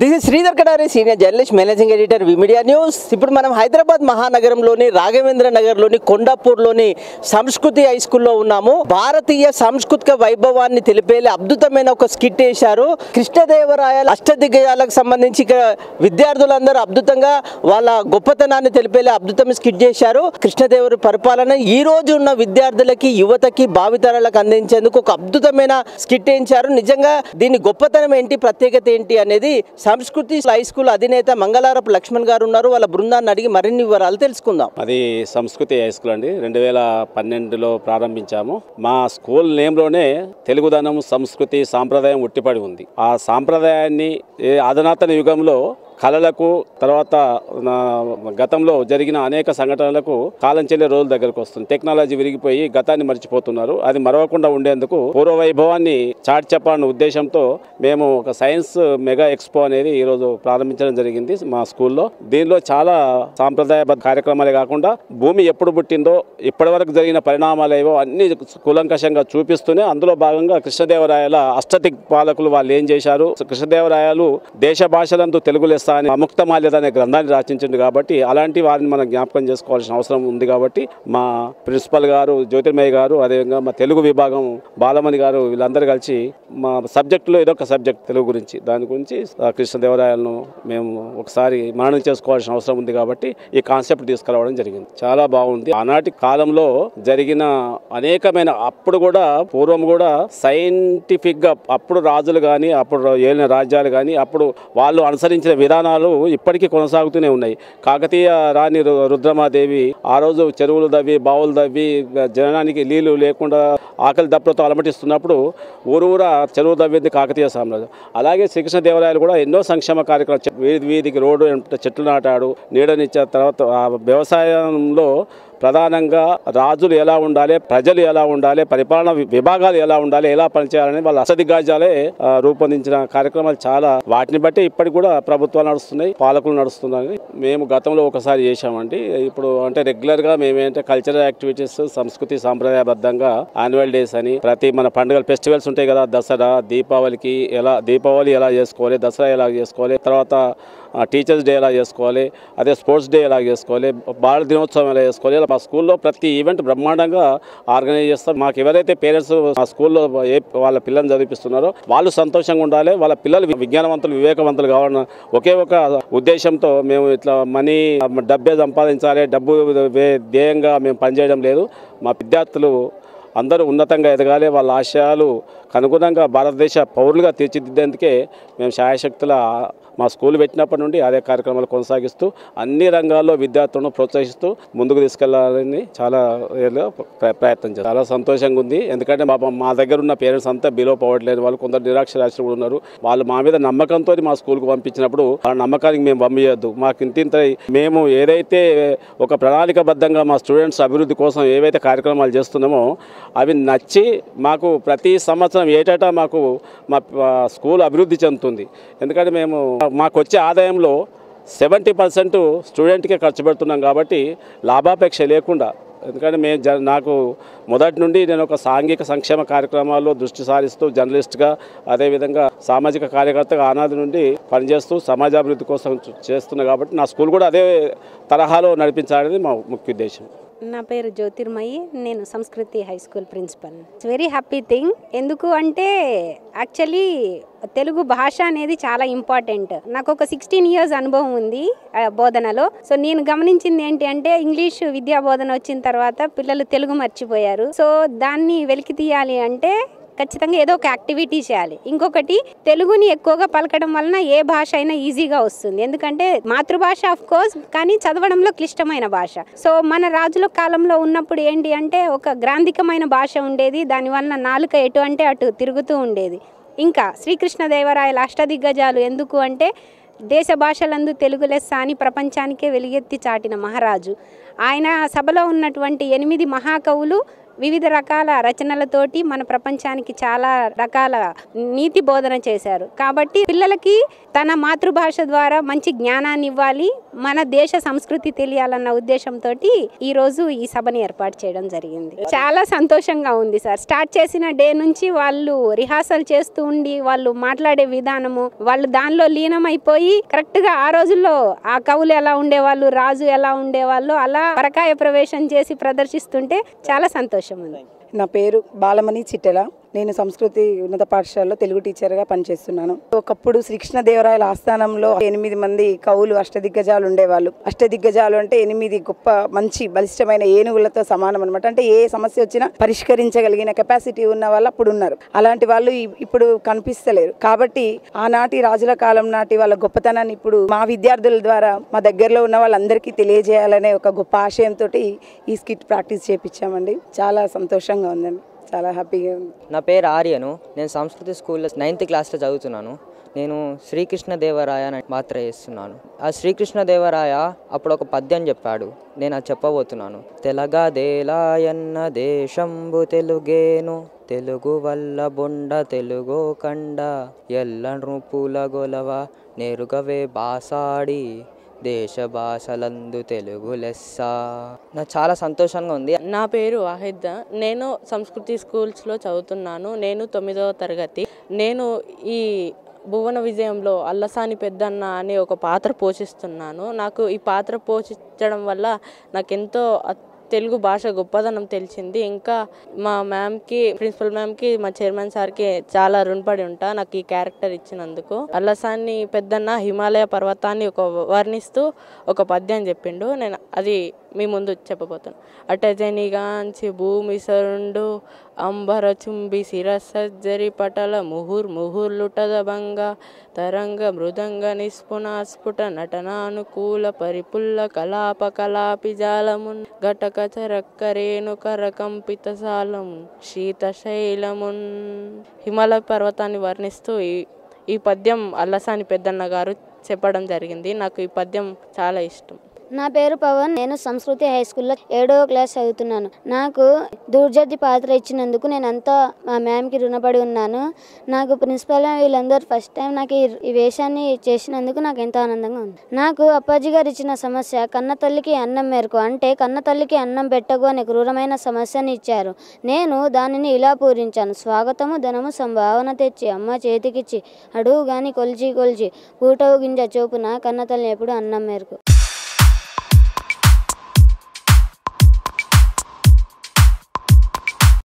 This is Sridhar Kadari senior journalist managing editor V media news ఇప్పుడు మనం హైదరాబాద్ మహానగరంలోని రాఘవేంద్ర నగర్లోని కొండాపూర్లోని సంస్కృతి హై స్కూల్లో ఉన్నాము. భారతీయ సాంస్కృతిక వైభవాన్ని తెలిపేలే అద్భుతమైన ఒక స్కిట్ వేశారు. కృష్ణదేవరాయల అష్టదిగ్గజాలకు సంబంధించి ఇక్కడ విద్యార్థులందరూ అద్భుతంగా వాళ్ళ గొప్పతనాన్ని తెలిపేలే అద్భుతమైన స్కిట్ చేశారు. కృష్ణదేవరు పరిపాలన ఈ రోజు ఉన్న విద్యార్థులకి యువతకి భావితరాలకు అందించేందుకు ఒక అద్భుతమైన స్కిట్ వేయించారు. నిజంగా దీని గొప్పతనం ఏంటి ప్రత్యేకత ఏంటి అనేది సంస్కృతి హై స్కూల్ అధినేత మంగళారపు లక్ష్మణ్ గారు ఉన్నారు. వాళ్ళ బృందాన్ని అడిగి మరిన్ని వివరాలు తెలుసుకుందాం. అది సంస్కృతి హై స్కూల్ అండి. రెండు వేల పన్నెండులో ప్రారంభించాము. మా స్కూల్ నేమ్లోనే తెలుగుదనం సంస్కృతి సాంప్రదాయం ఉట్టిపడి ఉంది. ఆ సాంప్రదాయాన్ని అధునాతన యుగంలో కళలకు తర్వాత నా గతంలో జరిగిన అనేక సంఘటనలకు కాలం చెల్లే రోజుల దగ్గరకు వస్తుంది. టెక్నాలజీ విరిగిపోయి గతాన్ని మర్చిపోతున్నారు. అది మరవకుండా ఉండేందుకు పూర్వ వైభవాన్ని చాటి చెప్పాలన్న ఉద్దేశంతో మేము ఒక సైన్స్ మెగా ఎక్స్పో అనేది ఈరోజు ప్రారంభించడం జరిగింది మా స్కూల్లో. దీనిలో చాలా సాంప్రదాయబద్ధ కార్యక్రమాలే కాకుండా భూమి ఎప్పుడు పుట్టిందో ఇప్పటి వరకు జరిగిన పరిణామాలు ఏవో అన్ని కూలంకషంగా చూపిస్తూనే అందులో భాగంగా కృష్ణదేవరాయల అష్టదిక్ పాలకులు వాళ్ళు ఏం చేశారు? కృష్ణదేవరాయలు దేశ భాషలందు తెలుగు లెస్స అని అముక్త మాల్యద అనే గ్రంథాన్ని రచించింది కాబట్టి అలాంటి వారిని మనం జ్ఞాపకం చేసుకోవాల్సిన అవసరం ఉంది కాబట్టి మా ప్రిన్సిపల్ గారు జ్యోతిర్మయ్య గారు అదేవిధంగా మా తెలుగు విభాగం బాలమణి గారు వీళ్ళందరూ కలిసి మా సబ్జెక్టులో ఏదో ఒక సబ్జెక్ట్ తెలుగు గురించి దాని గురించి కృష్ణదేవరాయలను మేము ఒకసారి మననం చేసుకోవాల్సిన అవసరం ఉంది కాబట్టి ఈ కాన్సెప్ట్ తీసుకురావడం జరిగింది. చాలా బాగుంది. ఆనాటి కాలంలో జరిగిన అనేకమైన అప్పుడు కూడా పూర్వం కూడా సైంటిఫిక్గా అప్పుడు రాజులు కానీ అప్పుడు ఏలిన రాజ్యాలు కానీ అప్పుడు వాళ్ళు అనుసరించిన విధానాలు ఇప్పటికీ కొనసాగుతూనే ఉన్నాయి. కాకతీయ రాణి రు- రుద్రమాదేవి ఆ రోజు చెరువులు దవ్వి బావులు దవ్వి జనానికి నీళ్ళు లేకుండా ఆకలి దప్పులతో అలమటిస్తున్నప్పుడు ఊరూర చెరువు దవ్వింది కాకతీయ సామ్రాజ్యం. అలాగే శ్రీకృష్ణ దేవాలయాలు కూడా ఎన్నో సంక్షేమ కార్యక్రమాలు వీధి వీధికి రోడ్డు చెట్లు నాటాడు నీడనిచ్చే తర్వాత వ్యవసాయంలో ప్రధానంగా రాజులు ఎలా ఉండాలి ప్రజలు ఎలా ఉండాలి పరిపాలన విభాగాలు ఎలా ఉండాలి ఎలా పనిచేయాలని వాళ్ళ అసదిగ్గాజాలే గాజాలే రూపొందించిన కార్యక్రమాలు చాలా. వాటిని బట్టి ఇప్పటికి కూడా ప్రభుత్వాలు నడుస్తున్నాయి పాలకులు నడుస్తున్నాయి. మేము గతంలో ఒకసారి చేశామండి. ఇప్పుడు అంటే రెగ్యులర్గా మేమేంటే కల్చరల్ యాక్టివిటీస్ సంస్కృతి సాంప్రదాయబద్ధంగా యాన్యువల్ డేస్ అని. ప్రతి మన పండుగలు ఫెస్టివల్స్ ఉంటాయి కదా దసరా దీపావళికి ఎలా దీపావళి ఎలా చేసుకోవాలి దసరా ఎలా చేసుకోవాలి తర్వాత టీచర్స్ డే ఎలా చేసుకోవాలి అదే స్పోర్ట్స్ డే ఎలా చేసుకోవాలి బాల దినోత్సవం ఎలా చేసుకోవాలి ఇలా మా స్కూల్లో ప్రతి ఈవెంట్ బ్రహ్మాండంగా ఆర్గనైజ్ చేస్తారు మాకు ఎవరైతే పేరెంట్స్ మా స్కూల్లో ఏ వాళ్ళ పిల్లల్ని చదివిస్తున్నారో వాళ్ళు సంతోషంగా ఉండాలి. వాళ్ళ పిల్లలు విజ్ఞానవంతులు వివేకవంతులు కావాలన్న ఒకే ఒక ఉద్దేశంతో మేము ఇట్లా మనీ డబ్బే సంపాదించాలి డబ్బు ధ్యేయంగా మేము పనిచేయడం లేదు. మా విద్యార్థులు అందరూ ఉన్నతంగా ఎదగాలి. వాళ్ళ ఆశయాలు అనుగుణంగా భారతదేశ పౌరులుగా తీర్చిదిద్దేందుకే మేము శాయశక్తుల మా స్కూల్ పెట్టినప్పటి నుండి అదే కార్యక్రమాలు కొనసాగిస్తూ అన్ని రంగాల్లో విద్యార్థులను ప్రోత్సహిస్తూ ముందుకు తీసుకెళ్ళాలని చాలా ప్రయత్నం చేస్తాం. చాలా సంతోషంగా ఉంది. ఎందుకంటే మా మా దగ్గర ఉన్న పేరెంట్స్ అంతా బిలో పోవట్లేదు వాళ్ళు కొందరు నిరాక్షరాస్యులు కూడా ఉన్నారు. వాళ్ళు మా మీద నమ్మకంతో మా స్కూల్కి పంపించినప్పుడు ఆ నమ్మకానికి మేము పంపించద్దు. మాకు ఇంతింత మేము ఏదైతే ఒక ప్రణాళికబద్ధంగా మా స్టూడెంట్స్ అభివృద్ధి కోసం ఏవైతే కార్యక్రమాలు చేస్తున్నామో అవి నచ్చి మాకు ప్రతి సంవత్సరం ఏటా మాకు మా స్కూల్ అభివృద్ధి చెందుతుంది. ఎందుకంటే మేము మాకు వచ్చే ఆదాయంలో సెవెంటీ పర్సెంట్ స్టూడెంట్కే ఖర్చు పెడుతున్నాం కాబట్టి లాభాపేక్ష లేకుండా. ఎందుకంటే మేము జ నాకు మొదటి నుండి నేను ఒక సాంఘిక సంక్షేమ కార్యక్రమాల్లో దృష్టి సారిస్తూ జర్నలిస్ట్గా అదేవిధంగా సామాజిక కార్యకర్తగా ఆనాది నుండి పనిచేస్తూ సమాజాభివృద్ధి కోసం చేస్తున్నా కాబట్టి నా స్కూల్ కూడా అదే తరహాలో నడిపించాలనేది మా ముఖ్య ఉద్దేశం. నా పేరు జ్యోతిర్మయి నేను Samskruthi high school principal. It's very happy thing ఎందుకు అంటే యాక్చువల్లీ తెలుగు భాష అనేది చాలా ఇంపార్టెంట్ నాకు ఒక సిక్స్టీన్ ఇయర్స్ అనుభవం ఉంది బోధనలో. సో నేను గమనించింది ఏంటి అంటే ఇంగ్లీష్ విద్యా బోధన వచ్చిన తర్వాత పిల్లలు తెలుగు మర్చిపోయారు. సో దాన్ని వెలికి తీయాలి అంటే ఖచ్చితంగా ఏదో ఒక యాక్టివిటీ చేయాలి. ఇంకొకటి తెలుగుని ఎక్కువగా పలకడం వలన ఏ భాష అయినా ఈజీగా వస్తుంది. ఎందుకంటే మాతృభాష ఆఫ్ కోర్స్ కానీ చదవడంలో క్లిష్టమైన భాష. సో మన రాజుల కాలంలో ఉన్నప్పుడు ఏంటి అంటే ఒక గ్రాంధికమైన భాష ఉండేది. దానివల్ల నాలుక ఎటు అంటే అటు తిరుగుతూ ఉండేది. ఇంకా శ్రీకృష్ణదేవరాయల అష్టదిగ్గజాలు ఎందుకు అంటే దేశ భాషలందు తెలుగు లెస్స అని ప్రపంచానికే వెలుగెత్తి చాటిన మహారాజు. ఆయన సభలో ఉన్నటువంటి ఎనిమిది మహాకవులు వివిధ రకాల రచనలతోటి మన ప్రపంచానికి చాలా రకాల నీతి బోధన చేశారు. కాబట్టి పిల్లలకి తన మాతృభాష ద్వారా మంచి జ్ఞానాన్ని ఇవ్వాలి మన దేశ సంస్కృతి తెలియాలన్న ఉద్దేశంతో ఈ రోజు ఈ సభని ఏర్పాటు చేయడం జరిగింది. చాలా సంతోషంగా ఉంది సార్. స్టార్ట్ చేసిన డే నుంచి వాళ్ళు రిహార్సల్ చేస్తూ ఉండి వాళ్ళు మాట్లాడే విధానము వాళ్ళు దానిలో లీనమైపోయి కరెక్ట్గా ఆ రోజుల్లో ఆ కవులు ఎలా ఉండేవాళ్ళు రాజు ఎలా ఉండేవాళ్ళు అలా పరకాయ ప్రవేశం చేసి ప్రదర్శిస్తుంటే చాలా సంతోషం. ఉంది. నా పేరు బాలమణి చిట్టెల. నేను సంస్కృతి ఉన్నత పాఠశాలలో తెలుగు టీచర్గా పనిచేస్తున్నాను. ఒకప్పుడు శ్రీకృష్ణదేవరాయల ఆస్థానంలో ఎనిమిది మంది కవులు అష్టదిగ్గజాలు ఉండేవాళ్ళు. అష్టదిగ్గజాలు అంటే ఎనిమిది గొప్ప మంచి బలిష్టమైన ఏనుగులతో సమానం అనమాట అంటే ఏ సమస్య వచ్చినా పరిష్కరించగలిగిన కెపాసిటీ ఉన్న వాళ్ళు అప్పుడు ఉన్నారు. అలాంటి వాళ్ళు ఇప్పుడు కనిపిస్తలేరు. కాబట్టి ఆనాటి రాజుల కాలం నాటి వాళ్ళ గొప్పతనాన్ని ఇప్పుడు మా విద్యార్థుల ద్వారా మా దగ్గరలో ఉన్న వాళ్ళందరికీ తెలియజేయాలనే ఒక గొప్ప ఆశయంతో ఈ స్కిట్ ప్రాక్టీస్ చేపించామండి. చాలా సంతోషంగా ఉందండి. చాలా హ్యాపీగా నా పేరు ఆర్యను. నేను సంస్కృతి స్కూల్లో నైన్త్ క్లాస్లో చదువుతున్నాను. నేను శ్రీకృష్ణదేవరాయ అని మాత్ర చేస్తున్నాను. ఆ శ్రీకృష్ణదేవరాయ అప్పుడు ఒక పద్యం చెప్పాడు. నేను అది చెప్పబోతున్నాను. తెలగదేలాయన్న దేశంబు తెలుగేను తెలుగు వల్ల బొండ తెలుగో కండ ఎల్ల నృపుల గొలవ నెరుగవే బాసాడి దేశ భాషలందు తెలుగు లెస్స. నాకు చాలా సంతోషంగా ఉంది. నా పేరు వాహిద్. నేను సంస్కృతి స్కూల్స్లో చదువుతున్నాను. నేను తొమ్మిదవ తరగతి. నేను ఈ భువన విజయంలో అల్లసాని పెద్దన్న అనే ఒక పాత్ర పోషిస్తున్నాను. నాకు ఈ పాత్ర పోషించడం వల్ల నాకెంతో తెలుగు భాష గొప్పదనం తెలిసింది. ఇంకా మా మ్యామ్కి ప్రిన్సిపల్ మ్యామ్కి మా చైర్మన్ సార్కి చాలా రుణపడి ఉంటా. నాకు ఈ క్యారెక్టర్ ఇచ్చినందుకు. అల్లసాని పెద్దన్న హిమాలయ పర్వతాన్ని ఒక వర్ణిస్తూ ఒక పద్యం చెప్పిండు. నేను అది మీ ముందు చెప్పబోతాను అటజనిగాంచి భూమి సరుండు అంబర చుంబి శిరసజ్జరి పటల ముహుర్ ముహుర్లుటద భంగ తరంగ మృదంగ నిస్ఫున స్ఫుట నటనానుకూల పరిపుల్ల కలాప కలాపి జాలమున్ ఘటక చరక్కరేణు కరకంపిత సాలమున్ శీతశైలమున్ హిమాలయ పర్వతాన్ని వర్ణిస్తూ ఈ ఈ పద్యం అల్లసాని పెద్దన్న గారు చెప్పడం జరిగింది. నాకు ఈ పద్యం చాలా ఇష్టం. నా పేరు పవన్. నేను సంస్కృతి హై స్కూల్లో ఏడవ క్లాస్ చదువుతున్నాను. నాకు దుర్జతి పాత్ర ఇచ్చినందుకు నేను అంతా మా మ్యామ్కి రుణపడి ఉన్నాను. నాకు ప్రిన్సిపల్ వీళ్ళందరూ ఫస్ట్ టైం నాకు ఈ- వేషాన్ని చేసినందుకు నాకు ఎంతో ఆనందంగా ఉంది. నాకు అప్పాజీ గారు ఇచ్చిన సమస్య కన్న తల్లికి అన్నం మేరకు అంటే కన్న తల్లికి అన్నం పెట్టకు అనే క్రూరమైన సమస్యని ఇచ్చారు. నేను దానిని ఇలా పూరించాను. స్వాగతము ధనము సంభావన తెచ్చి అమ్మ చేతికిచ్చి అడుగు గాని కొల్చి కొల్చి కూటవు గింజ చోపున కన్న తల్లి ఎప్పుడు అన్నం మేరకు